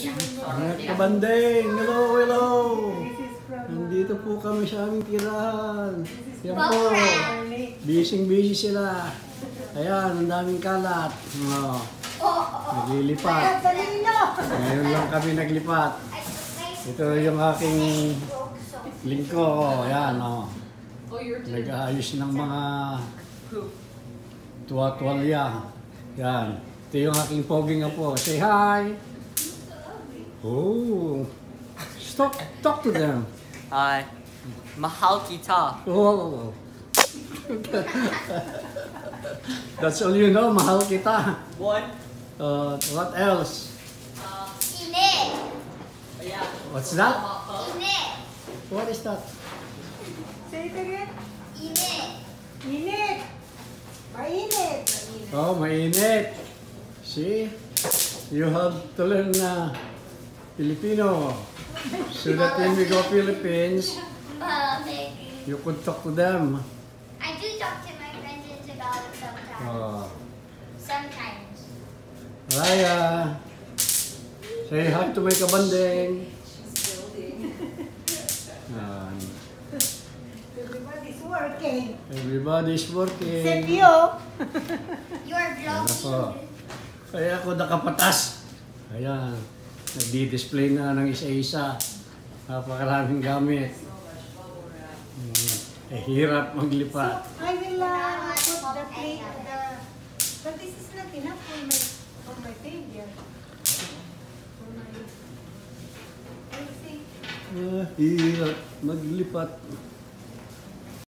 Mga kabanding, hello, hello. Nandito po kami sa aming tirahan. Yan po. Arnie. Busy-busy sila. Ayan, ang daming kalat. Oh, naglilipat. Ngayon lang kami naglipat. Ito yung aking lingko. Ayan, oh. Nag-aayos ng mga tuwa-tuwalya. Yan. Ito yung aking poging po. Say hi. Oh. Stop. Talk to them. Hi. Mahal kita. Oh. That's all you know. Mahal kita. What? Uh, what else? Init! Yeah. What's that? Init! What is that? Say it again. Init! Init! Mainit! Oh, mainit. See? You have to learn uh, Filipino. So that when we go Philippines, maybe. you could talk to them. I do talk to my friends in Tagalog sometimes. Oh. Sometimes. Raya. Say hi to my kabanding. Yan. Everybody's working. Everybody's Except working. you. You're vlogging. Kaya ako nakapatas. Ayan. Nagdi-display na ng isa-isa. Napakaraming gamit. Hmm. Eh, hirap maglipat. I will uh, put the plate, the... But this is not enough for my, for my table. For my... Ah, hirap maglipat.